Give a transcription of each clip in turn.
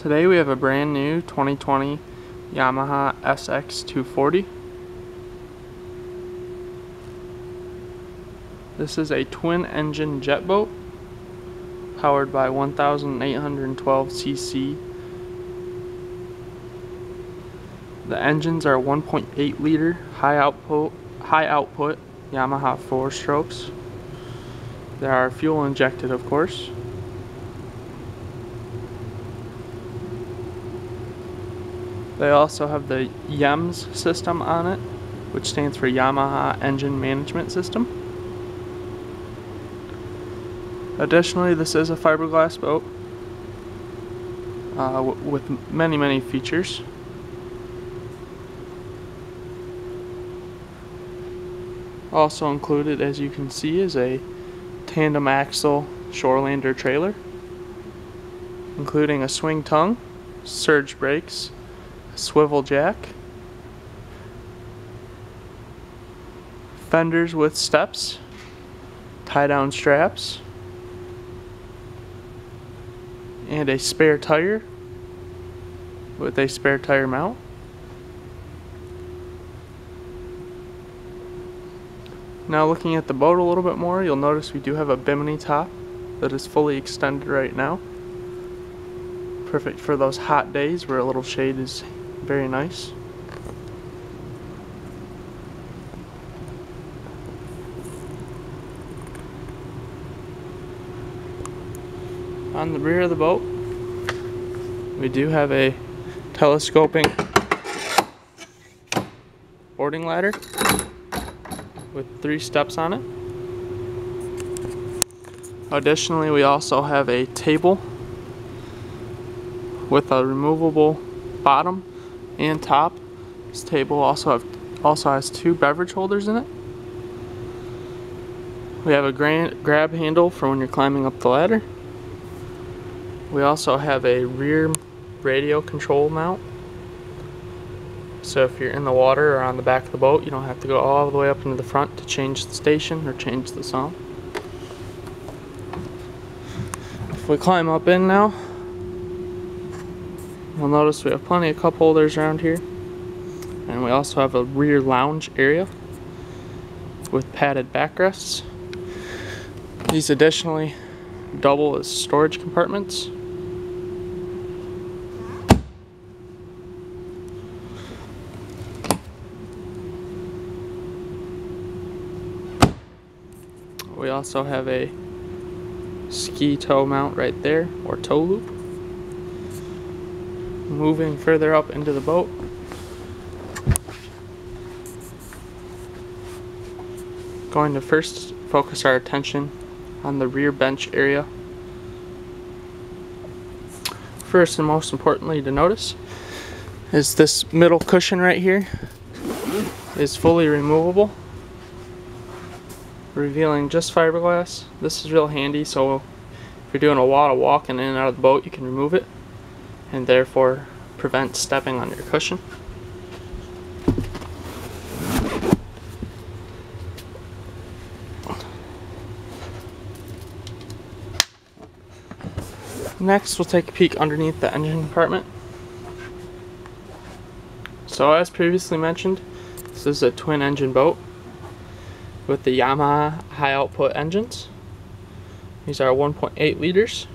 Today we have a brand new 2020 Yamaha SX240. This is a twin engine jet boat powered by 1812cc. The engines are 1.8 liter high output high output Yamaha 4 strokes. They are fuel injected of course. They also have the YEMS system on it, which stands for Yamaha Engine Management System. Additionally, this is a fiberglass boat uh, with many, many features. Also included, as you can see, is a tandem axle Shoreland'r trailer, including a swing tongue, surge brakes, swivel jack, fenders with steps, tie down straps, and a spare tire with a spare tire mount. Now looking at the boat a little bit more, you'll notice we do have a bimini top that is fully extended right now. Perfect for those hot days where a little shade is very nice. On the rear of the boat, we do have a telescoping boarding ladder with three steps on it. Additionally, we also have a table with a removable bottom and top. This table also have also has two beverage holders in it. We have a grab handle for when you're climbing up the ladder. We also have a rear radio control mount. So if you're in the water or on the back of the boat, you don't have to go all the way up into the front to change the station or change the song. If we climb up in now, You'll notice we have plenty of cup holders around here. And we also have a rear lounge area with padded backrests. These additionally double as storage compartments. We also have a ski tow mount right there, or tow loop moving further up into the boat. Going to first focus our attention on the rear bench area. First and most importantly to notice is this middle cushion right here is fully removable revealing just fiberglass. This is real handy so if you're doing a lot of walking in and out of the boat you can remove it and therefore prevent stepping on your cushion. Next, we'll take a peek underneath the engine compartment. So as previously mentioned, this is a twin engine boat with the Yamaha high output engines. These are 1.8 liters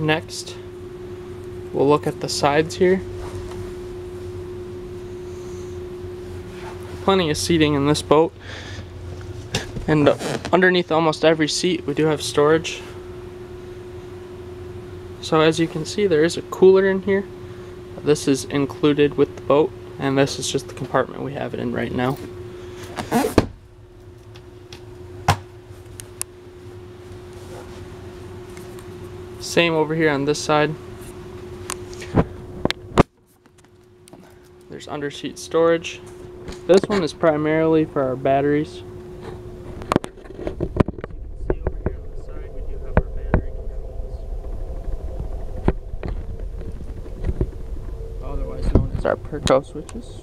Next, we'll look at the sides here. Plenty of seating in this boat. And underneath almost every seat, we do have storage. So as you can see, there is a cooler in here. This is included with the boat, and this is just the compartment we have it in right now. Same over here on this side. There's underseat storage. This one is primarily for our batteries. Otherwise known as our Perko switches.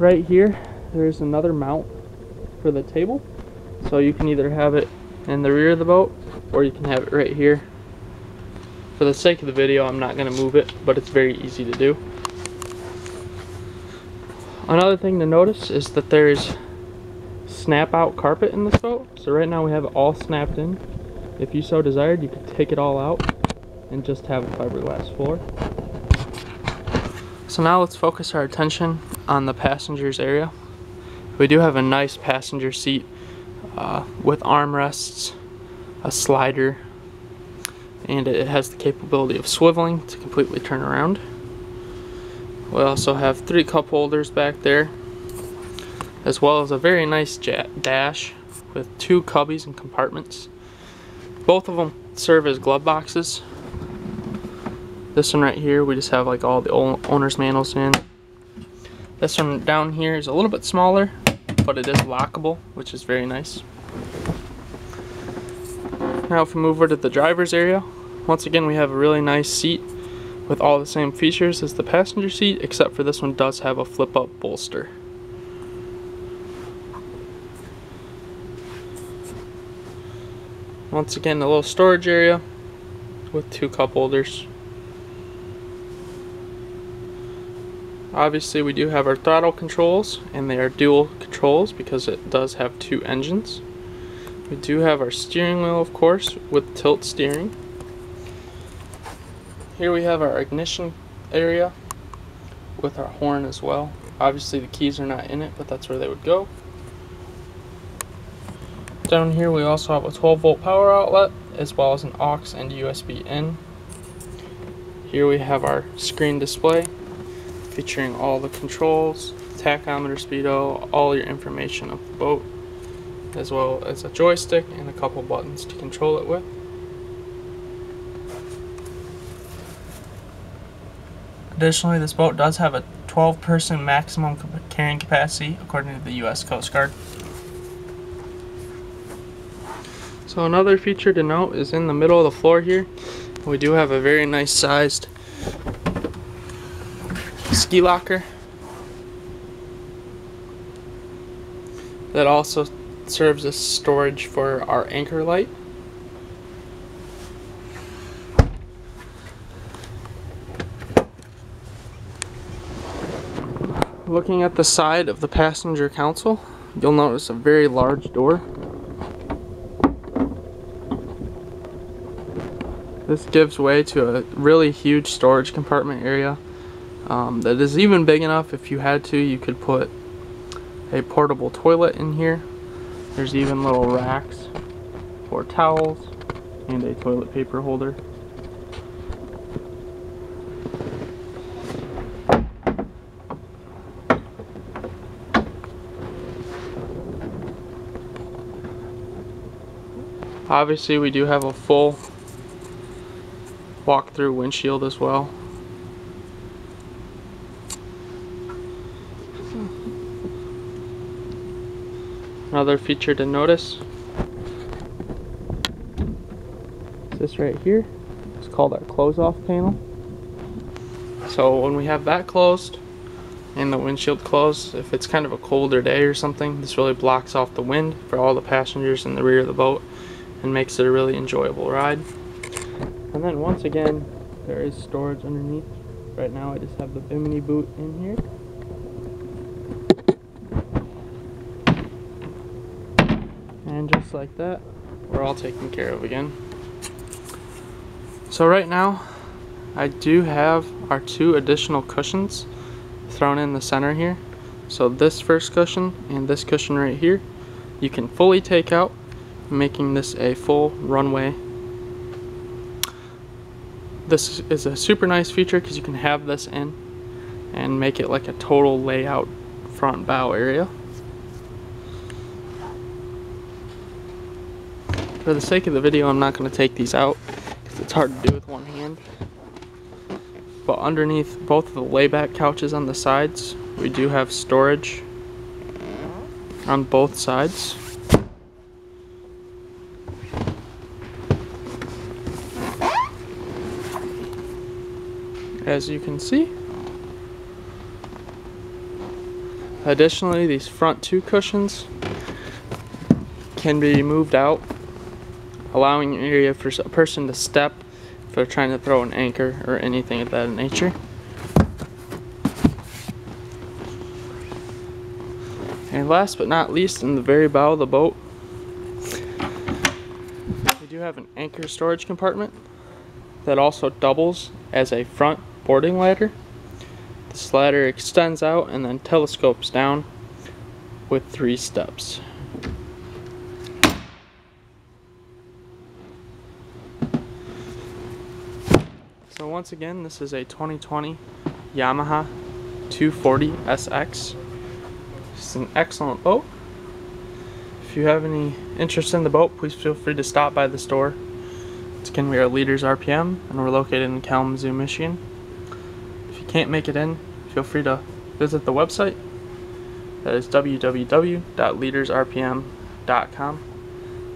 right here, there's another mount for the table. So you can either have it in the rear of the boat or you can have it right here. For the sake of the video, I'm not going to move it, but it's very easy to do. Another thing to notice is that there's snap out carpet in this boat. So right now we have it all snapped in. If you so desired, you could take it all out and just have a fiberglass floor. So now let's focus our attention on the passengers area. We do have a nice passenger seat uh, with armrests, a slider, and it has the capability of swiveling to completely turn around. We also have three cup holders back there, as well as a very nice dash with two cubbies and compartments. Both of them serve as glove boxes. This one right here, we just have like all the owner's manuals in. This one down here is a little bit smaller, but it is lockable, which is very nice. Now if we move over to the driver's area, once again we have a really nice seat with all the same features as the passenger seat, except for this one does have a flip-up bolster. Once again, a little storage area with two cup holders. Obviously we do have our throttle controls and they are dual controls because it does have two engines. We do have our steering wheel of course with tilt steering. Here we have our ignition area with our horn as well. Obviously the keys are not in it, but that's where they would go. Down here we also have a 12 volt power outlet as well as an aux and USB in. Here we have our screen display featuring all the controls, tachometer, speedo, all your information of the boat, as well as a joystick and a couple buttons to control it with. Additionally, this boat does have a 12 person maximum carrying capacity according to the U.S. Coast Guard. So another feature to note is in the middle of the floor here, we do have a very nice sized ski locker that also serves as storage for our anchor light. Looking at the side of the passenger console, you'll notice a very large door. This gives way to a really huge storage compartment area um, that is even big enough if you had to you could put a portable toilet in here. There's even little racks for towels and a toilet paper holder. Obviously we do have a full walk-through windshield as well. Another feature to notice is this right here. It's called our close-off panel. So when we have that closed and the windshield closed, if it's kind of a colder day or something, this really blocks off the wind for all the passengers in the rear of the boat and makes it a really enjoyable ride. And then once again, there is storage underneath. Right now I just have the Bimini boot in here. And just like that, we're all taken care of again. So right now, I do have our two additional cushions thrown in the center here. So this first cushion and this cushion right here, you can fully take out making this a full runway. This is a super nice feature because you can have this in and make it like a total layout front bow area. For the sake of the video, I'm not going to take these out because it's hard to do with one hand. But underneath both of the layback couches on the sides, we do have storage on both sides. as you can see. Additionally, these front two cushions can be moved out, allowing an area for a person to step if they're trying to throw an anchor or anything of that nature. And last but not least, in the very bow of the boat, we do have an anchor storage compartment that also doubles as a front boarding ladder. This ladder extends out and then telescopes down with three steps. Once again, this is a 2020 Yamaha 240 SX. It's an excellent boat. If you have any interest in the boat, please feel free to stop by the store. It's again, we are Leaders RPM, and we're located in Kalamazoo, Michigan. If you can't make it in, feel free to visit the website. That is www.leadersrpm.com.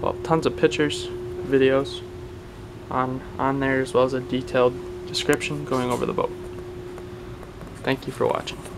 Well, tons of pictures, videos on on there, as well as a detailed description going over the boat. Thank you for watching.